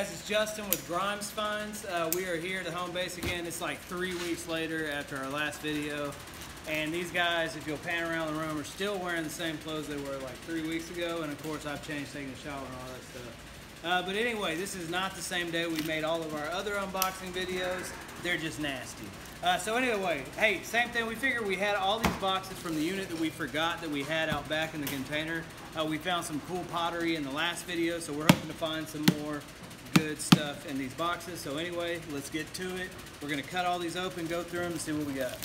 guys, it's Justin with Grimes Finds. Uh, we are here at the home base again. It's like three weeks later after our last video. And these guys, if you'll pan around the room, are still wearing the same clothes they were like three weeks ago. And of course, I've changed, taking a shower and all that stuff. Uh, but anyway, this is not the same day we made all of our other unboxing videos. They're just nasty. Uh, so anyway, hey, same thing. We figured we had all these boxes from the unit that we forgot that we had out back in the container. Uh, we found some cool pottery in the last video, so we're hoping to find some more good stuff in these boxes. So anyway, let's get to it. We're gonna cut all these open, go through them, and see what we got.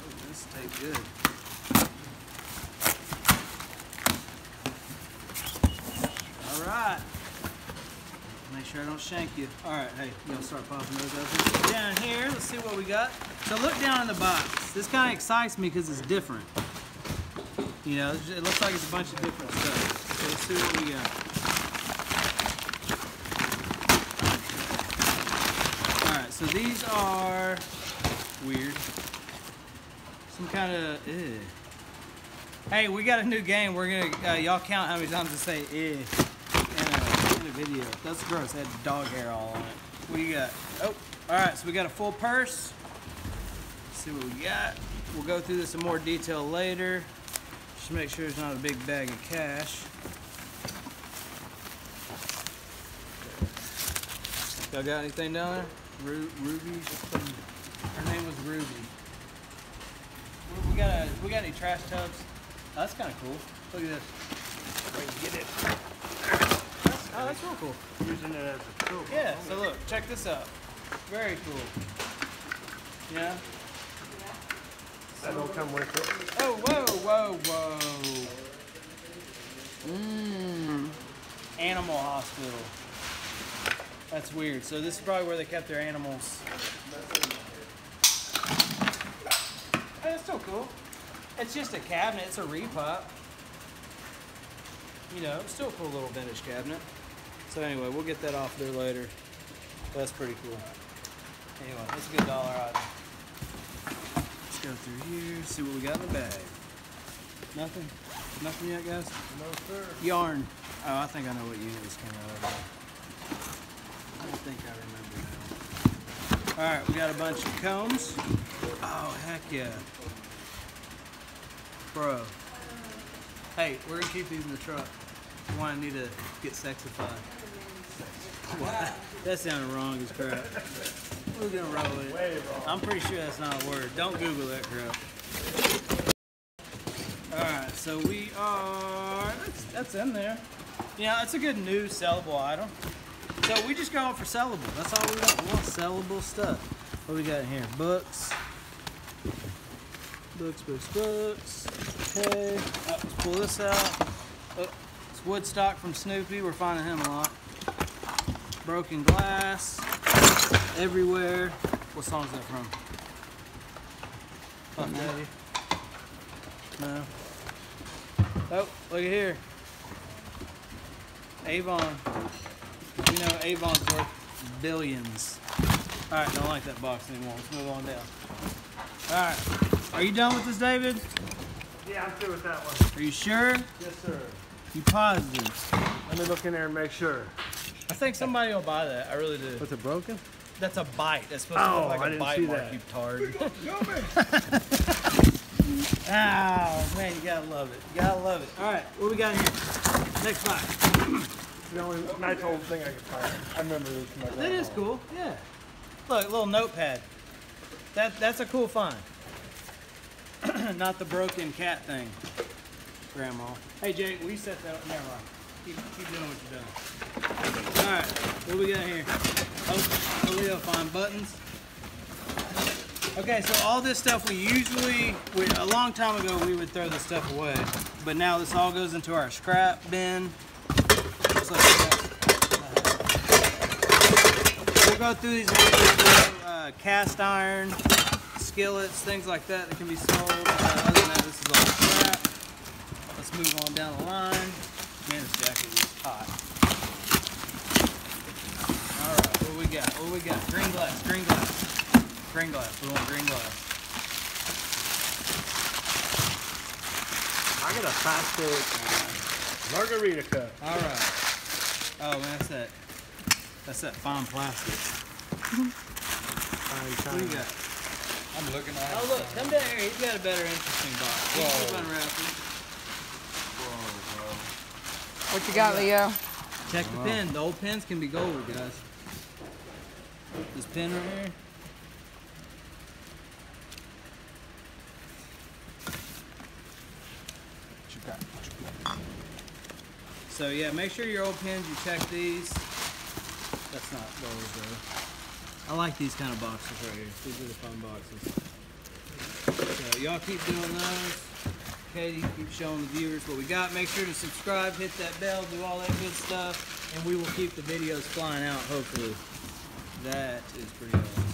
Oh, this tastes good. All right. Make sure I don't shank you. All right, hey, you gonna start popping those open. Down here, let's see what we got. So look down in the box. This kind of excites me because it's different. You know, it looks like it's a bunch of different stuff. So let's see what we got. All right, so these are weird. Some kind of, Hey, we got a new game. We're gonna, uh, y'all count how many times I say eh in a video. That's gross. It had dog hair all on it. What do you got? Oh, all right. So we got a full purse. Let's see what we got. We'll go through this in more detail later. Just make sure it's not a big bag of cash. Y'all got anything down there? Ru Ruby? Her name was Ruby. We got a, we got any trash tubs? Oh, that's kind of cool. Look at this. Wait, get it. Oh, that's real cool. Using it as a tool. Yeah, so look, check this out. Very cool. Yeah? That don't come with it. Oh, whoa, whoa, whoa. Mmm. Animal hospital. That's weird. So this is probably where they kept their animals. Hey, that's still cool. It's just a cabinet. It's a repop. You know, still a cool little vintage cabinet. So anyway, we'll get that off there later. That's pretty cool. Anyway, that's a good dollar item. Let's go through here, see what we got in the bag. Nothing? Nothing yet, guys? No, sir. Yarn. Oh, I think I know what unit this came out of. I don't think I remember now. All right, we got a bunch of combs. Oh, heck yeah. Bro. Hey, we're gonna keep these in the truck. I need to get sexified. that sounded wrong as crap. We're gonna roll it. I'm pretty sure that's not a word. Don't Google that crap. Alright, so we are, that's, that's in there. Yeah, it's a good new sellable item. So we just going for sellable. That's all we want. We want sellable stuff. What we got in here? Books. Books, books, books. Okay. Oh, let's pull this out. Oh, it's Woodstock from Snoopy. We're finding him a lot. Broken glass everywhere. What song is that from? Puff Daddy. No. Oh, look at here. Avon. You know Avon's worth billions. Alright, don't like that box anymore. Let's move on down. Alright. Are you done with this, David? Yeah, I'm through with that one. Are you sure? Yes, sir. You positive? Let me look in there and make sure. I think somebody will buy that. I really do. Was it broken? That's a bite. That's supposed to Oh, look like I a didn't bite see mark, that. you tard. oh, man, you gotta love it. You gotta love it. All right, what we got here? Next box. The only nice old thing I could find. I remember this from my That is grandma. cool, yeah. Look, little notepad. That That's a cool find. Not the broken cat thing, Grandma. Hey, Jake, will you set that up? Never mind. Keep, keep doing what you're doing. All right, what we got here? Oh, oh, Leo, find buttons. Okay, so all this stuff we usually, we, a long time ago, we would throw this stuff away. But now this all goes into our scrap bin. We'll go through these uh, cast iron, skillets, things like that that can be sold. Uh, other than that, this is all scrap. Let's move on down the line. Man, this jacket is hot. All right, what we got? What we got? Green glass, green glass, green glass. We want green glass. I got a plastic uh, margarita cup. All right. Oh man, that's that. That's that fine plastic. Fine What do you got? I'm looking at Oh look, come down here. He's got a better interesting box. You keep Whoa. unwrapping. What you got, Leo? Check the pen. The old pens can be gold, guys. This pin right here. What you got? What you got? So yeah, make sure your old pins, you check these. That's not gold though. I like these kind of boxes right here. These are the fun boxes. So y'all keep doing those. Katie, keep showing the viewers what we got. Make sure to subscribe, hit that bell, do all that good stuff, and we will keep the videos flying out, hopefully. That is pretty awesome.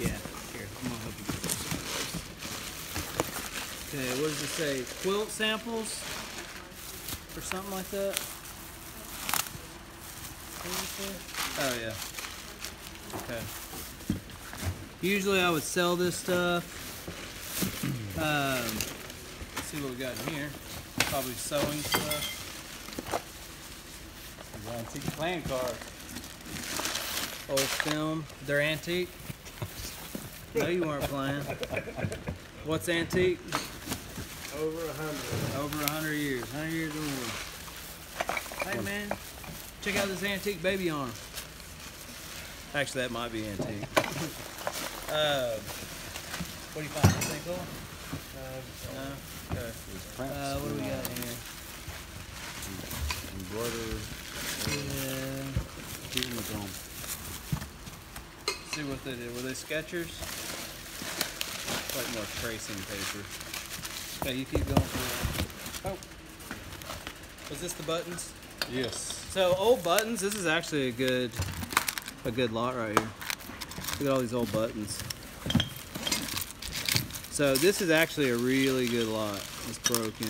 Yeah, here, I'm gonna help you. Okay, what does it say? Quilt samples? Or something like that? Oh, yeah. Okay. Usually I would sell this stuff. Um, see what we got in here. Probably sewing stuff. Antique playing cards. Old film. They're antique. No, you weren't playing. What's antique? Over a hundred. Over a hundred years, hundred years or more. Hey man, check out this antique baby arm. Actually, that might be antique. uh, what do you find? Anything cool? No. Okay. Uh, what do we got in here? Embroidered. Even the dome. See what they did. Were they Skechers? Like more tracing paper. Okay, you keep going for Oh. Was this the buttons? Yes. So old buttons, this is actually a good a good lot right here. Look at all these old buttons. So this is actually a really good lot. It's broken.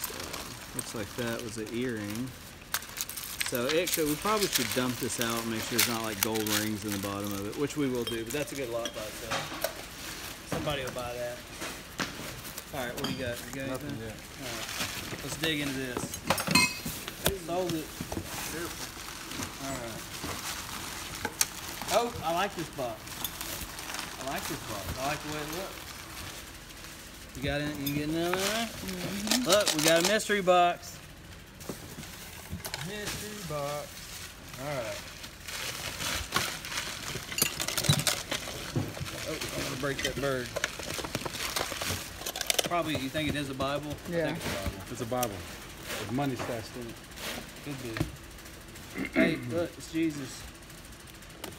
So, looks like that was an earring. So it could, we probably should dump this out and make sure there's not like gold rings in the bottom of it, which we will do, but that's a good lot by itself. Somebody will buy that. Alright, what do you got? You got Nothing anything? yet. Alright, let's dig into this. Sold it. Alright. Oh, I like this box. I like this box. I like the way it looks. You got it? You getting another one? Mm-hmm. Look, we got a mystery box. Mystery box. Alright. Oh, I'm gonna break that bird. Probably, you think it is a Bible? I Yeah. think it's a Bible. It's a Bible. There's money stashed in it. Could be. hey, look, it's Jesus.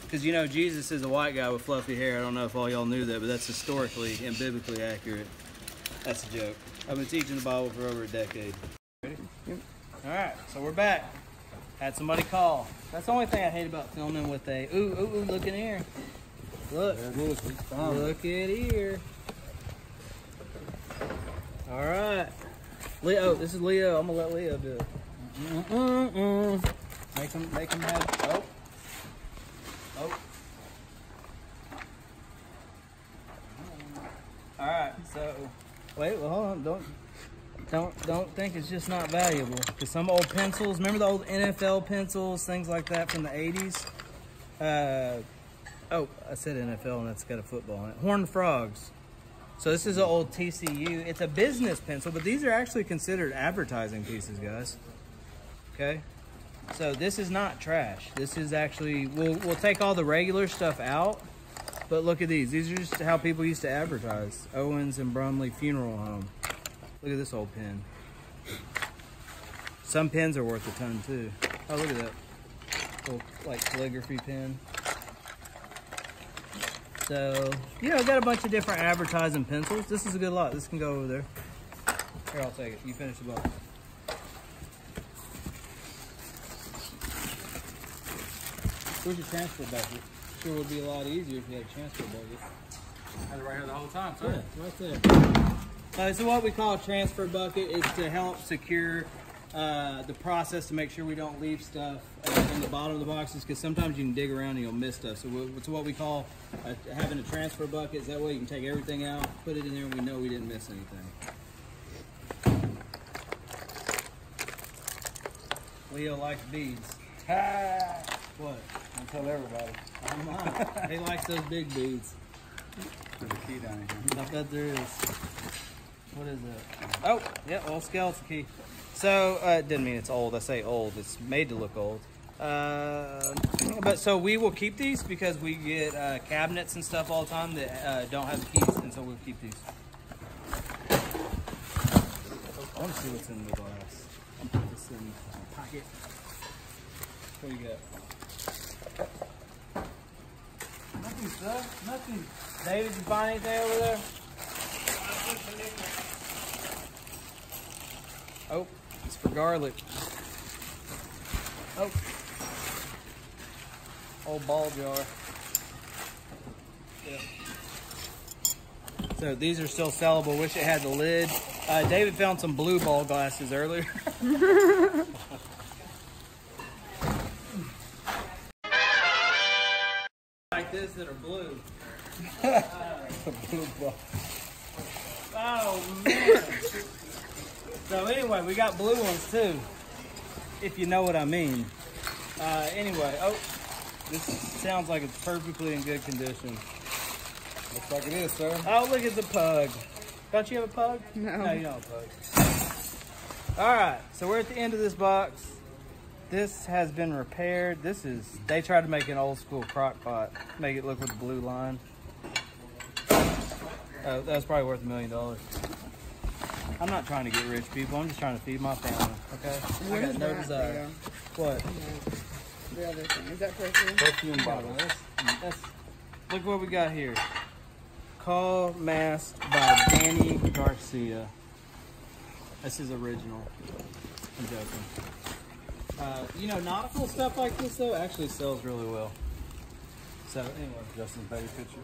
Because you know, Jesus is a white guy with fluffy hair. I don't know if all y'all knew that, but that's historically and biblically accurate. That's a joke. I've been teaching the Bible for over a decade. Ready? Yep. All right, so we're back. Had somebody call. That's the only thing I hate about filming with a. Ooh, ooh, ooh! Look in here. Look. There it is. We found it. Look at here. All right. Leo, this is Leo. I'm gonna let Leo do it. Mm-mm-mm. Make him, make him have. Oh. Oh. All right. So, wait. Well, hold on. Don't, don't, don't think it's just not valuable. Cause some old pencils. Remember the old NFL pencils, things like that from the '80s. Uh, oh, I said NFL, and that's got a football on it. Horned frogs. So this is an old TCU. It's a business pencil, but these are actually considered advertising pieces, guys. Okay. So this is not trash. This is actually we'll we'll take all the regular stuff out, but look at these. These are just how people used to advertise. Owens and Brumley Funeral Home. Look at this old pen. Some pens are worth a ton too. Oh, look at that. Little like calligraphy pen. So, you know, got a bunch of different advertising pencils. This is a good lot. This can go over there. Here, I'll take it. You finish the box. Where's your transfer bucket? Sure would be a lot easier if you had a transfer bucket. Had it right here the whole time, Yeah, it's right there. Uh, so what we call a transfer bucket is to help secure uh, the process to make sure we don't leave stuff uh, in the bottom of the boxes because sometimes you can dig around and you'll miss stuff. So it's what we call uh, having a transfer bucket. Is that way you can take everything out, put it in there, and we know we didn't miss anything. Leo likes beads. What? I'll tell everybody. I'm not. he likes those big beads. There's a key down here. I bet there is. What is it? Oh, yeah, old skeleton key. So, uh, didn't mean it's old. I say old. It's made to look old. Uh, but so we will keep these because we get uh, cabinets and stuff all the time that uh, don't have keys, and so we'll keep these. I want to see what's in the glass. I'll put this in my pocket. What do you got? Nothing, sir. Nothing. David, you find anything over there? Oh, it's for garlic. Oh. Old ball jar. Yeah. So these are still sellable. Wish it had the lid. Uh, David found some blue ball glasses earlier. like this that are blue. Blue ball. Oh man. So anyway, we got blue ones too, if you know what I mean. Uh, anyway, oh, this sounds like it's perfectly in good condition. Looks like it is, sir. Oh, look at the pug. Don't you have a pug? No. No, you don't have a pug. All right, so we're at the end of this box. This has been repaired. This is, they tried to make an old school crock pot, make it look with the blue line. That was probably worth a million dollars. I'm not trying to get rich, people. I'm just trying to feed my family, okay? What I got no desire. Leo? What? The other thing. Is that perfume? Perfume bottle. That's, look what we got here. Call Masked by Danny Garcia. This is original. I'm joking. Uh, you know, nautical stuff like this though actually sells really well. So anyway, Justin's baby picture.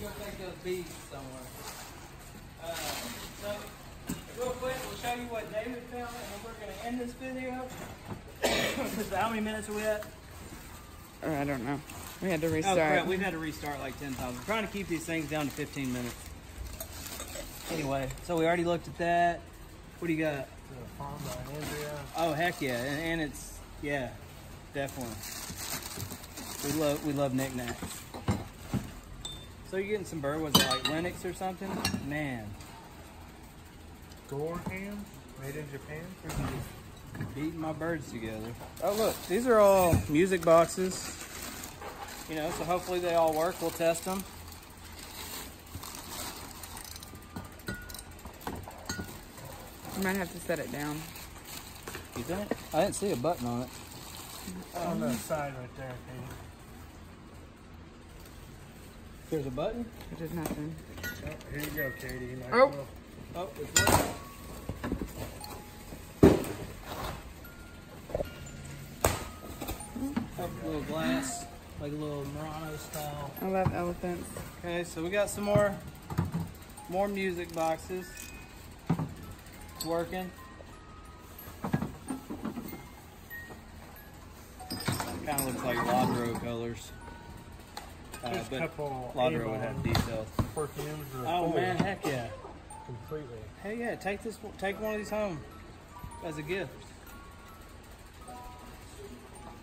you go take those beads somewhere. So real quick, we'll show you what David found, and then we're gonna end this video. 'Cause how many minutes are we at? Or I don't know. We had to restart. Oh restart. crap, we've had to restart like 10 times. We're trying to keep these things down to 15 minutes. Anyway, so we already looked at that. What do you got? The farm by Andrea. Oh heck yeah, and, and it's yeah, definitely. We love we love knickknacks. So you're getting some bird was it like Lenox or something? Man, Door ham, made in Japan. beating my birds together. Oh look, these are all music boxes. You know, so hopefully they all work. We'll test them. You might have to set it down. You think? I didn't see a button on it. Oh, on the side right there, Katie. There's a button. Which is nothing. Oh, here you go, Katie. Nice Oh. little- Oh, it's working. Oh, little glass, like a little Murano style. I love elephants. Okay, so we got some more, more music boxes. It's working. Kind of looks like Lladro colors. Uh, There's a but couple Lladro would Avon have details. perfumes. are Oh full man, heck yeah. Completely. Hey, yeah, take this, take one of these home as a gift.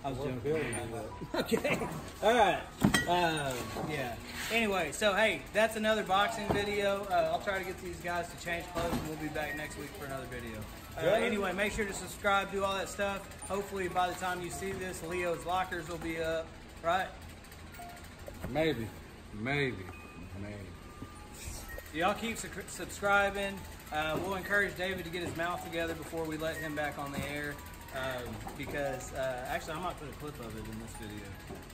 I was joking. Okay. All right. Uh, yeah. Anyway, so hey, that's another boxing video. Uh, I'll try to get these guys to change clothes, and we'll be back next week for another video. Uh, anyway, make sure to subscribe, do all that stuff. Hopefully, by the time you see this, Leo's lockers will be up. Right? Maybe. Maybe. Maybe. Y'all keep su- subscribing. Uh, we'll encourage David to get his mouth together before we let him back on the air. Um, because uh, actually, I might put a clip of it in this video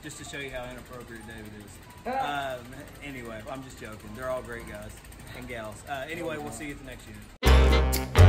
just to show you how inappropriate David is. Um, anyway, I'm just joking. They're all great guys and gals. Uh, anyway, we'll see you at the next unit.